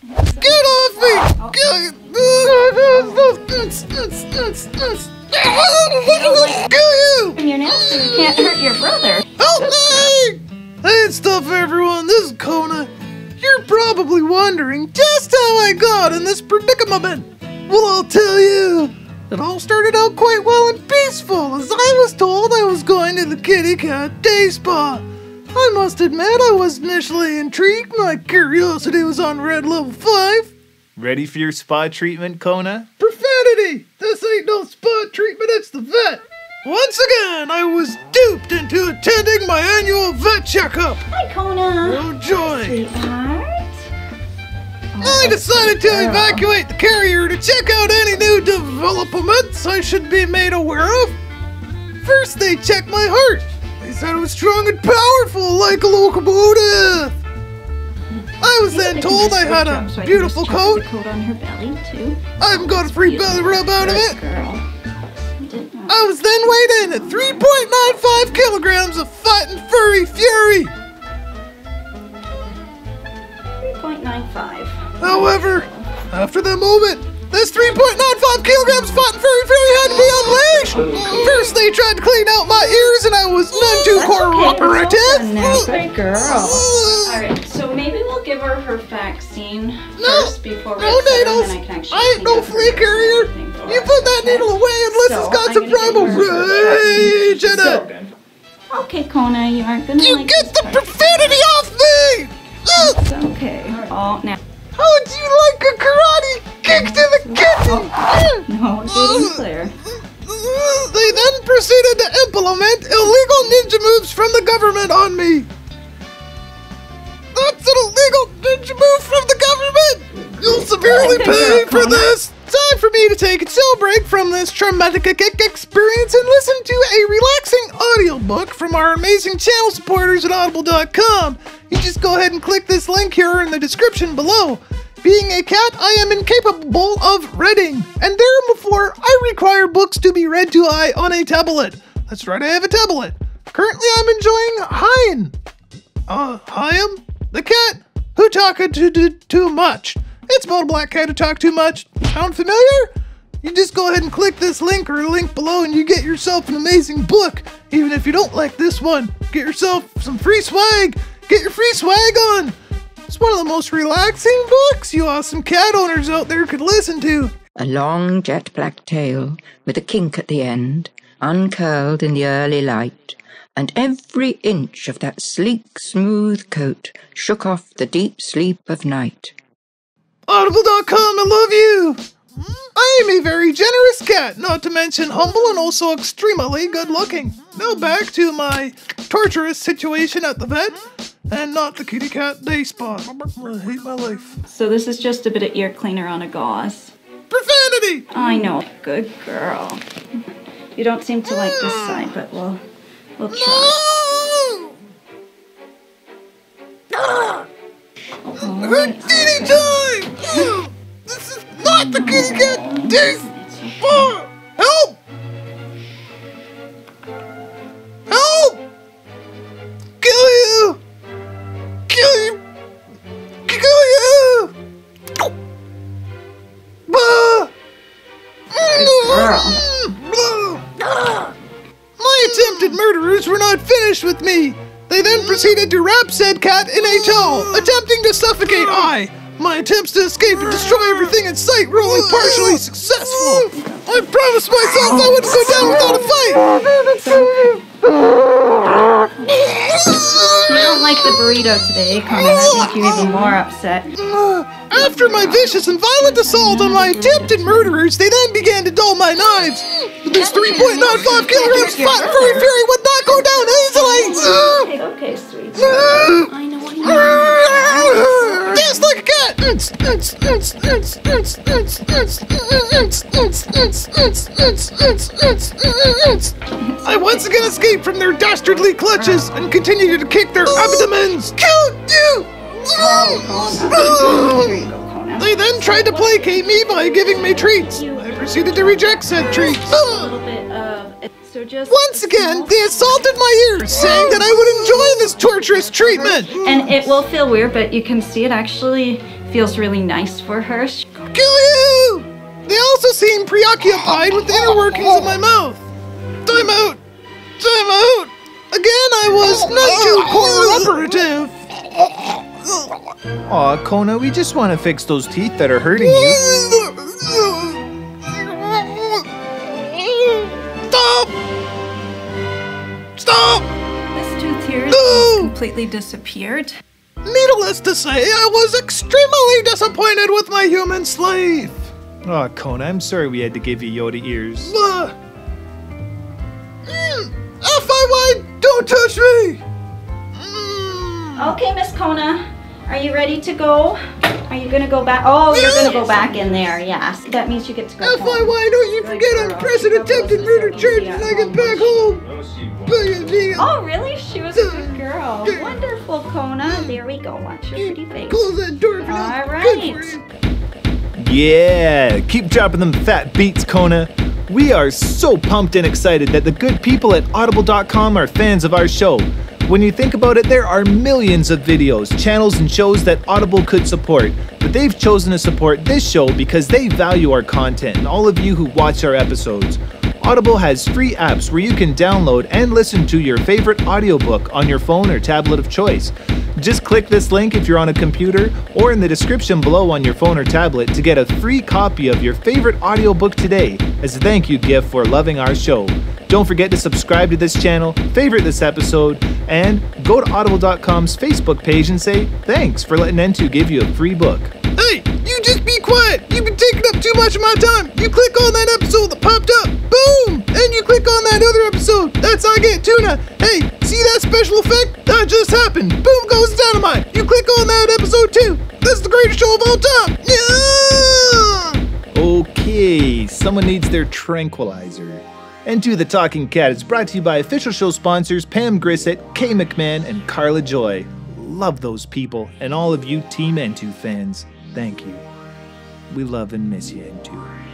Get off me! Get Kill you! From your nails, so you can't hurt your brother. Help me! Hey, stuff, everyone. This is Kona. You're probably wondering just how I got in this predicament. Well, I'll tell you. It all started out quite well and peaceful as I was told I was going to the kitty cat day spa. I must admit I was initially intrigued. My curiosity was on red level 5. Ready for your spa treatment, Kona? Profanity! This ain't no spa treatment, it's the vet. Once again, I was duped into attending my annual vet checkup. Hi, Kona. Oh joy! Sweetheart. I oh. decided to oh. evacuate the carrier to check out any new developments I should be made aware of. First, they checked my heart. Said was strong and powerful like a locomotive. I was then told I had a beautiful coat. coat on her belly too. I haven't got a free belly rub out of it. girl. I did not. I was then weighed in at 3.95 kilograms of fat and furry fury. 3.95. However, after that moment, this 3.95 kilograms of fat and furry fury had to be unleashed. First, they tried to clean out my ears, and I was none too That's okay, cooperative. that's all done. Good girl. Alright, so maybe we'll give her her vaccine No, first before we no upset her, needles. and then I can actually I ain't clean no up her flea carrier. You put that okay? needle away unless So, it's got I'm some gonna give primal rage in it. Okay, Kona, you aren't gonna You like get this the part. profanity off me! It's okay. Oh, now. How would you like a karate kick to the kitten? No, it didn't clear. Proceeded to implement illegal ninja moves from the government on me. That's an illegal ninja move from the government. You'll severely pay for this. Time for me to take a chill break from this traumatic e- experience and listen to a relaxing audiobook from our amazing channel supporters at audible.com. You just go ahead and click this link here in the description below. Being a cat, I am incapable of reading, and therefore I require books to be read to I on a tablet. That's right, I have a tablet. Currently, I'm enjoying Hein. Uh, Hyam, the cat who talked too, too, too much. It's about a black cat who talked too much. Sound familiar? You just go ahead and click this link or link below and you get yourself an amazing book. Even if you don't like this one, get yourself some free swag. Get your free swag on. It's one of the most relaxing books you awesome cat owners out there could listen to. A long jet black tail with a kink at the end, uncurled in the early light, and every inch of that sleek, smooth coat shook off the deep sleep of night. Audible.com, I love you. Mm, I am a very generous cat, not to mention humble and also extremely good looking. Now back to my torturous situation at the vet, and not the kitty cat day spa. I hate my life. So this is just a bit of ear cleaner on a gauze. Profanity! I know. Good girl. You don't seem to like this mm. side, but we'll we'll try. No! Right, kitty time! This is not the kitty cat day spa! Not finished with me. They then proceeded to wrap said cat in a towel, attempting to suffocate I. My attempts to escape and destroy everything in sight were only partially successful. I promised myself I wouldn't go down without a fight. You don't like the burrito today, Kona. That make you even more upset. After my vicious and violent assault on my attempted murderers, they then began to dull my knives. This 3.95 kilograms of fat furry fury would not I once again escaped from their dastardly clutches and continued to kick their abdomens. Kill you! Here you go, Kona. They then tried to placate me by giving me treats. I proceeded to reject said treats. A little bit of. So just. Once again, they assaulted my ears, saying that I would enjoy this torturous treatment. And it will feel weird, but you can see it actually feels really nice for her. She- Kill you! They also seem preoccupied with the inner workings of my mouth. Time out! Time out! Again, I was not too cooperative. Aw, Kona, we just want to fix those teeth that are hurting you. Stop! Stop! This tooth here No! has completely disappeared. Needless to say, I was extremely disappointed with my human slave. Aw, Kona, I'm sorry we had to give you Yoda ears. Uh, mm, FIY, don't touch me! Mm. Okay, Miss Kona, are you ready to go? Are you gonna go back? Oh, you're gonna go back in there. Yes, that means you get to go. home. FIY, don't you forget I'm pressing attempted murder charges when I get back home. Oh, really? She was a good girl. Wonderful, Kona. There we go. Watch your pretty face. Close that door for All now. right. Good for you. Yeah, keep dropping them fat beats, Kona. We are so pumped and excited that the good people at Audible.com are fans of our show. When you think about it, there are millions of videos, channels, and shows that Audible could support, but they've chosen to support this show because they value our content and all of you who watch our episodes. Audible has free apps where you can download and listen to your favorite audiobook on your phone or tablet of choice. Just click this link if you're on a computer or in the description below on your phone or tablet to get a free copy of your favorite audiobook today as a thank you gift for loving our show. Don't forget to subscribe to this channel, favorite this episode, and go to audible.com's Facebook page and say thanks for letting N2 give you a free book. Hey, you just be quiet. You've been taking up too much of my time. You click on that episode that popped up. Boom! And you click on that other episode. That's I Get Tuna. Hey, see that special effect? That just happened. Boom goes dynamite. You click on that episode too. That's the greatest show of all time. Yeah! Okay, someone needs their tranquilizer. N2 the Talking Cat is brought to you by official show sponsors Pam Grissett, Kay McMahon, and Carla Joy. Love those people, and all of you Team N2 fans. Thank you. We love and miss you, N2.